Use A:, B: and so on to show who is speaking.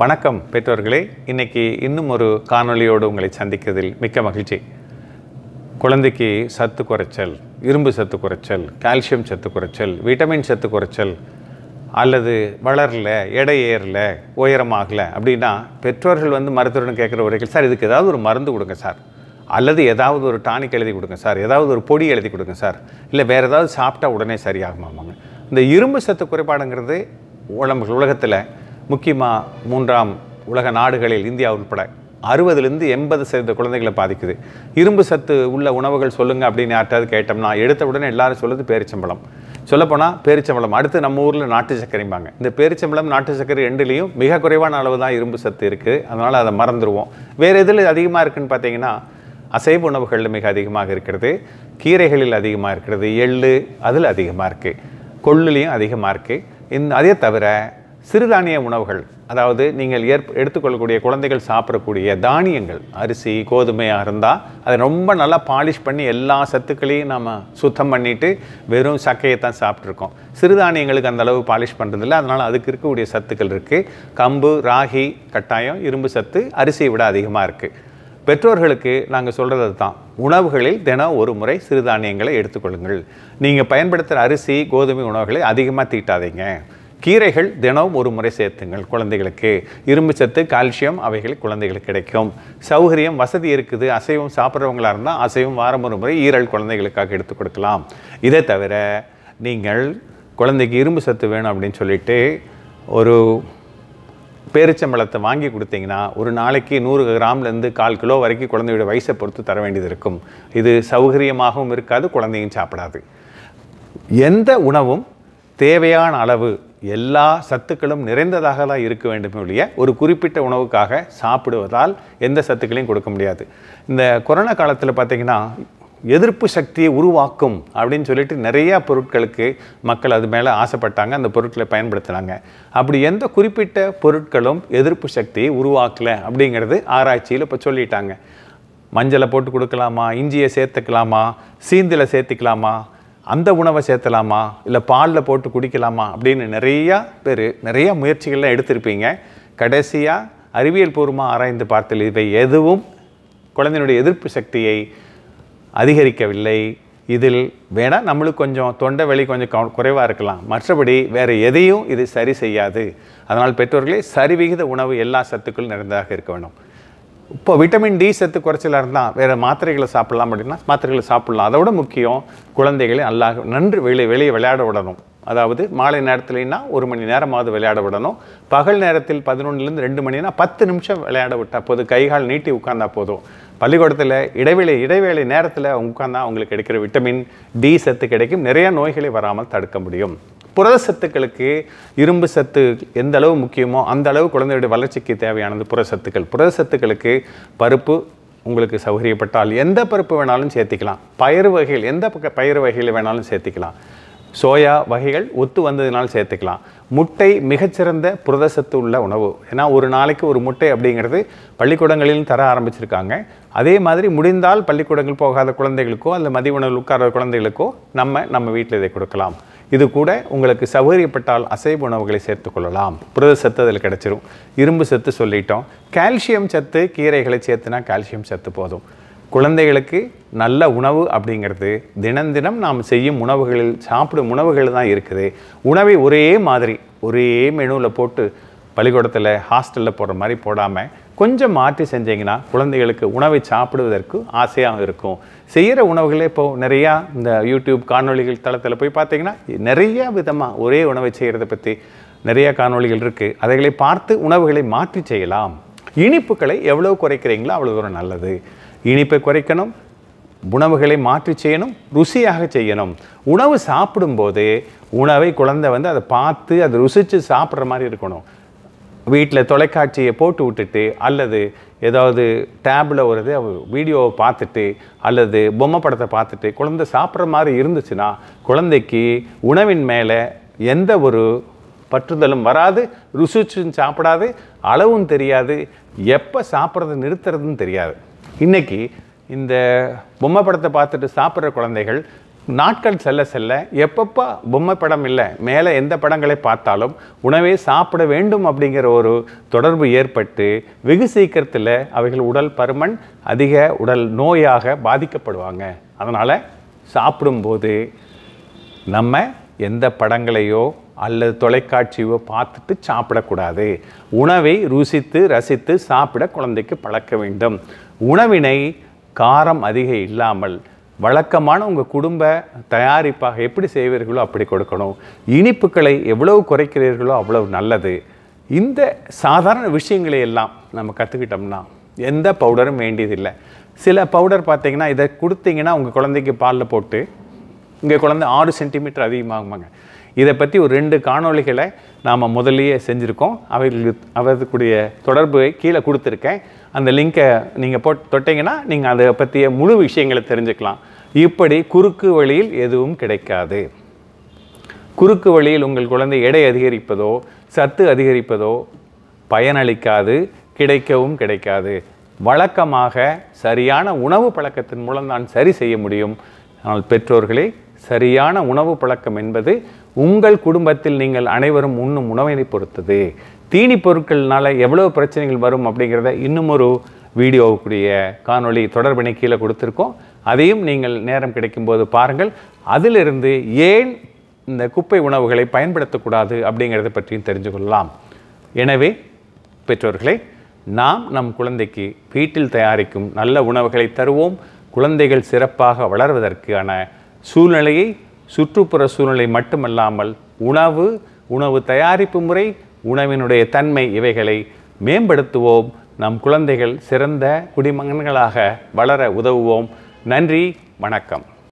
A: வணக்கம் பெற்றோர்களே. இன்னைக்கு இன்னும் ஒரு காணொளியோடு உங்களை சந்திக்கிறதில் மிக்க மகிழ்ச்சி. குழந்தைக்கு சத்து குறைச்சல் இரும்பு சத்து குறைச்சல் கால்சியம் சத்து குறைச்சல் விட்டமின் சத்து குறைச்சல் அல்லது வளரல எடை ஏறல உயரமாகல அப்படின்னா பெற்றோர்கள் வந்து மருத்துவரிடம் கேட்குற வரைக்கும் சார் இதுக்கு ஏதாவது ஒரு மருந்து கொடுங்க சார். அல்லது ஏதாவது ஒரு டானிக் எழுதி கொடுங்க சார் ஏதாவது ஒரு பொடி எழுதி கொடுங்க சார். இல்லை வேறு ஏதாவது சாப்பிட்டா உடனே சரியாகுமாமாங்க. இந்த இரும்பு சத்து குறைபாடுங்கிறது உடம்பு உலகத்தில் முக்கியமாக மூன்றாம் உலக நாடுகளில் இந்தியா உட்பட அறுபதுலேருந்து எண்பது சதவீத குழந்தைகளை பாதிக்குது. இரும்பு சத்து உள்ள உணவுகள் சொல்லுங்கள் அப்படின்னு யார்ட்டாவது கேட்டோம்னா எடுத்த உடனே எல்லாரும் சொல்லுது பேரிச்சம்பழம். சொல்லப்போனால் பேரிச்சம்பழம். அடுத்து நம்ம ஊரில் நாட்டு சர்க்கரைம்பாங்க. இந்த பேரிச்சம்பழம் நாட்டு சர்க்கரை ரெண்டுலேயும் மிக குறைவான அளவு தான் இரும்பு சத்து இருக்குது அதனால் அதை மறந்துடுவோம் வேறு எதில் அதிகமாக இருக்குன்னு பார்த்தீங்கன்னா அசைவ உணவுகளில் மிக அதிகமாக இருக்கிறது. கீரைகளில் அதிகமாக இருக்கிறது. எள்ளு அதில் அதிகமாக இருக்குது கொள்ளுலேயும் அதிகமாக இருக்குது இந்த அதே தவிர சிறுதானிய உணவுகள் அதாவது நீங்கள் ஏற் எடுத்துக்கொள்ளக்கூடிய குழந்தைகள் சாப்பிடக்கூடிய தானியங்கள் அரிசி கோதுமையாக இருந்தால் அதை ரொம்ப நல்லா பாலிஷ் பண்ணி எல்லா சத்துக்களையும் நம்ம சுத்தம் பண்ணிவிட்டு வெறும் சக்கையை தான் சாப்பிட்ருக்கோம் சிறுதானியங்களுக்கு அந்த அளவு பாலிஷ் பண்ணுறதில்ல அதனால் அதுக்கு இருக்கக்கூடிய சத்துக்கள் இருக்குது கம்பு ராகி கட்டாயம் இரும்பு சத்து அரிசியை விட அதிகமாக இருக்குது பெற்றோர்களுக்கு நாங்கள் சொல்கிறது தான் உணவுகளில் தினம் ஒரு முறை சிறுதானியங்களை எடுத்துக்கொள்ளுங்கள். நீங்கள் பயன்படுத்துகிற அரிசி கோதுமை உணவுகளை அதிகமாக தீட்டாதீங்க. கீரைகள் தினம் ஒரு முறை சேர்த்துங்கள் குழந்தைகளுக்கு. இரும்பு சத்து கால்சியம் அவைகள் குழந்தைகளுக்கு கிடைக்கும். சௌகரியம் வசதி இருக்குது. அசைவம் சாப்பிட்றவங்களாக இருந்தால் அசைவம் வாரம் ஒரு முறை ஈரல் குழந்தைகளுக்காக எடுத்து கொடுக்கலாம். இதை தவிர நீங்கள் குழந்தைக்கு இரும்பு சத்து வேணும் அப்படின்னு சொல்லிட்டு ஒரு பேரிச்சம்பழத்தை வாங்கி கொடுத்தீங்கன்னா ஒரு நாளைக்கு நூறு கிராம்லேருந்து கால் கிலோ வரைக்கும் குழந்தையோட வயசை பொறுத்து தர வேண்டியது இருக்கும். இது சௌகரியமாகவும் இருக்காது குழந்தையும் சாப்பிடாது. எந்த உணவும் தேவையான அளவு எல்லா சத்துக்களும் நிறைந்ததாக தான் இருக்க வேண்டும் ஒழிய ஒரு குறிப்பிட்ட உணவுக்காக சாப்பிடுவதால் எந்த சத்துக்களையும் கொடுக்க முடியாது. இந்த கொரோனா காலத்தில் பார்த்தீங்கன்னா எதிர்ப்பு சக்தியை உருவாக்கும் அப்படின்னு சொல்லிட்டு நிறையா பொருட்களுக்கு மக்கள் அது மேலே ஆசைப்பட்டாங்க அந்த பொருட்களை பயன்படுத்தினாங்க. அப்படி எந்த குறிப்பிட்ட பொருட்களும் எதிர்ப்பு சக்தியை உருவாக்கலை அப்படிங்கிறது ஆராய்ச்சியில் இப்போ சொல்லிட்டாங்க. மஞ்சளை போட்டு கொடுக்கலாமா? இஞ்சியை சேர்த்துக்கலாமா? சீந்தில சேர்த்துக்கலாமா? அந்த உணவை சேர்த்தலாமா? இல்லை பாலில் போட்டு குடிக்கலாமா? அப்படின்னு நிறையா பேர் நிறையா முயற்சிகள்லாம் எடுத்திருப்பீங்க. கடைசியாக அறிவியல் பூர்வமாக ஆராய்ந்து பார்த்தல் இவை எதுவும் குழந்தையினுடைய எதிர்ப்பு சக்தியை அதிகரிக்கவில்லை. இதில் வேணால் நம்மளுக்கு கொஞ்சம் தொண்டை வலி கொஞ்சம் குறைவாக இருக்கலாம். மற்றபடி வேறு எதையும் இது சரி செய்யாது. அதனால் பெற்றோர்களே சரிவிகித உணவு எல்லா சத்துக்களும் நிறைந்ததாக இருக்க வேண்டும். இப்போ விட்டமின் டி சத்து குறைச்சலாக இருந்தால் வேறு மாத்திரைகளை சாப்பிட்லாம் அப்படின்னா மாத்திரைகளை சாப்பிட்லாம். அதை விட முக்கியம் குழந்தைகளை நல்லா நன்று வெளியே வெளியே விளையாட விடணும். அதாவது மாலை நேரத்துலனா ஒரு மணி நேரமாவது விளையாட விடணும். பகல் நேரத்தில் பதினொன்றுலேருந்து ரெண்டு மணினா பத்து நிமிஷம் விளையாட விட்டால் போதும். கை கால் நீட்டி உட்காந்தா போதும். பள்ளிக்கூடத்தில் இடைவேளை இடைவேளை நேரத்தில் உட்காந்தா அவங்களுக்கு கிடைக்கிற விட்டமின் டி சத்து கிடைக்கும். நிறைய நோய்களை வராமல் தடுக்க முடியும். புரத சத்துக்களுக்கு இரும்பு சத்து எந்த அளவு முக்கியமோ அந்த அளவு குழந்தையுடைய வளர்ச்சிக்கு தேவையானது புரத சத்துக்கள். புரத சத்துக்களுக்கு பருப்பு உங்களுக்கு சௌகரியப்பட்டால் எந்த பருப்பு வேணாலும் சேர்த்திக்கலாம். பயிறு வகைகள் எந்த பக்க பயிறு வகையில் வேணாலும் சேர்த்திக்கலாம். சோயா வகைகள் ஒத்து வந்ததுனால சேர்த்துக்கலாம். முட்டை மிகச்சிறந்த புரத சத்து உள்ள உணவு. ஏன்னா ஒரு நாளைக்கு ஒரு முட்டை அப்படிங்கிறது பள்ளிக்கூடங்களிலும் தர ஆரம்பிச்சிருக்காங்க. அதே மாதிரி முடிந்தால் பள்ளிக்கூடங்கள் போகாத குழந்தைகளுக்கோ அல்லது மதிய உணவு உட்கார குழந்தைகளுக்கோ நம்ம நம்ம வீட்டில் இதை கொடுக்கலாம். இது கூட உங்களுக்கு சௌகரியப்பட்டால் அசைவ உணவுகளை சேர்த்துக்கொள்ளலாம் புரத சத்து அதில் கிடச்சிரும். இரும்பு சத்து சொல்லிட்டோம். கால்சியம் சத்து கீரைகளை சேர்த்துனா கால்சியம் சத்து போதும். குழந்தைகளுக்கு நல்ல உணவு அப்படிங்கிறது தினம் தினம் நாம் செய்யும் உணவுகளில் சாப்பிடும் உணவுகள் தான் இருக்குது. உணவை ஒரே மாதிரி ஒரே மெனுவில் போட்டு பள்ளிக்கூடத்தில் ஹாஸ்டலில் போடுற மாதிரி போடாமல் கொஞ்சம் மாற்றி செஞ்சீங்கன்னா குழந்தைகளுக்கு உணவை சாப்பிடுவதற்கு ஆசையாக இருக்கும். செய்கிற உணவுகளே இப்போது நிறையா இந்த யூடியூப் காணொளிகள் தளத்தில் போய் பார்த்தீங்கன்னா நிறைய விதமாக ஒரே உணவை செய்கிறத பற்றி நிறைய காணொளிகள் இருக்குது அதைகளை பார்த்து உணவுகளை மாற்றி செய்யலாம். இனிப்புகளை எவ்வளோ குறைக்கிறீங்களோ அவ்வளோ தூரம் நல்லது. இனிப்பை குறைக்கணும் உணவுகளை மாற்றி செய்யணும் ருசியாக செய்யணும். உணவு சாப்பிடும்போது உணவை குழந்தை வந்து அதை பார்த்து அதை ருசித்து சாப்பிட்ற மாதிரி இருக்கணும். வீட்டில் தொலைக்காட்சியை போட்டு விட்டுட்டு அல்லது ஏதாவது டேபில் ஒரு இது வீடியோவை பார்த்துட்டு அல்லது பொம்மை படத்தை பார்த்துட்டு குழந்தை சாப்பிட்ற மாதிரி இருந்துச்சுன்னா குழந்தைக்கு உணவின் மேலே எந்த ஒரு பற்றுதலும் வராது ருசிச்சும் சாப்பிடாது அளவும் தெரியாது எப்போ சாப்பிட்றது நிறுத்துறதுன்னு தெரியாது. இன்னைக்கு இந்த பொம்மை படத்தை பார்த்துட்டு சாப்பிட்ற குழந்தைகள் நாட்கள் செல்ல செல்ல எப்பப்போ பொம்மை படம் இல்லை மேலே எந்த படங்களை பார்த்தாலும் உணவே சாப்பிட வேண்டும் அப்படிங்கிற ஒரு தொடர்பு ஏற்பட்டு வெகு சீக்கிரத்தில் அவைகள் உடல் பருமன் அதிக உடல் நோயாக பாதிக்கப்படுவாங்க. அதனால் சாப்பிடும்போது நம்ம எந்த படங்களையோ அல்லது தொலைக்காட்சியோ பார்த்துட்டு சாப்பிடக்கூடாது. உணவை ருசித்து ரசித்து சாப்பிட குழந்தைக்கு பழக்க வேண்டும். உணவினை காரம் அதிகம் இல்லாமல் வழக்கமான உங்கள் குடும்ப தயாரிப்பாக எப்படி செய்வீர்களோ அப்படி கொடுக்கணும். இனிப்புகளை எவ்வளவு குறைக்கிறீர்களோ அவ்வளவு நல்லது. இந்த சாதாரண விஷயங்களை எல்லாம் நம்ம கற்றுக்கிட்டோம்னா எந்த பவுடரும் வேண்டியதில்லை சில பவுடர் பார்த்தீங்கன்னா இதை கொடுத்தீங்கன்னா உங்கள் குழந்தைக்கு பாலில் போட்டு இங்கே குழந்தை ஆறு சென்டிமீட்டர் அதிகமாகுமாங்க. இதை பற்றி ஒரு ரெண்டு காணொளிகளை நாம் முதலியே செஞ்சுருக்கோம். அவர்களுக்கு அவர்களுடைய தொடர்பு கீழே கொடுத்துருக்கேன். அந்த லிங்கை நீங்கள் போட் தொட்டிங்கன்னா நீங்கள் அதை பற்றிய முழு விஷயங்களை தெரிஞ்சுக்கலாம். இப்படி குறுக்கு வழியில் எதுவும் கிடைக்காது. குறுக்கு வழியில் உங்கள் குழந்தை எடை அதிகரிப்பதோ சத்து அதிகரிப்பதோ பயனளிக்காது கிடைக்கவும் கிடைக்காது. வழக்கமாக சரியான உணவு பழக்கத்தின் மூலம் தான் சரி செய்ய முடியும். ஆனால் பெற்றோர்களே சரியான உணவு பழக்கம் என்பது உங்கள் குடும்பத்தில் நீங்கள் அனைவரும் உண்ணும் உணவினை பொறுத்தது. தீனி பொருட்கள்னால எவ்வளவு பிரச்சனைகள் வரும் அப்படிங்கிறத இன்னும் ஒரு வீடியோவுக்குரிய காணொளி தொடர்பினை கீழே கொடுத்துருக்கோம். அதையும் நீங்கள் நேரம் கிடைக்கும்போது பாருங்கள். அதிலிருந்து ஏன் இந்த குப்பை உணவுகளை பயன்படுத்தக்கூடாது அப்படிங்கிறத பற்றியும் தெரிஞ்சு கொள்ளலாம். எனவே பெற்றோர்களே நாம் நம் குழந்தைக்கு வீட்டில் தயாரிக்கும் நல்ல உணவுகளை தருவோம். குழந்தைகள் சிறப்பாக வளர்வதற்கான சூழ்நிலையை சுற்றுப்புற சூழ்நிலை மட்டுமல்லாமல் உணவு உணவு தயாரிப்பு முறை உணவினுடைய தன்மை இவைகளை மேம்படுத்துவோம். நம் குழந்தைகள் சிறந்த குடிமகன்களாக வளர உதவுவோம். நன்றி வணக்கம்.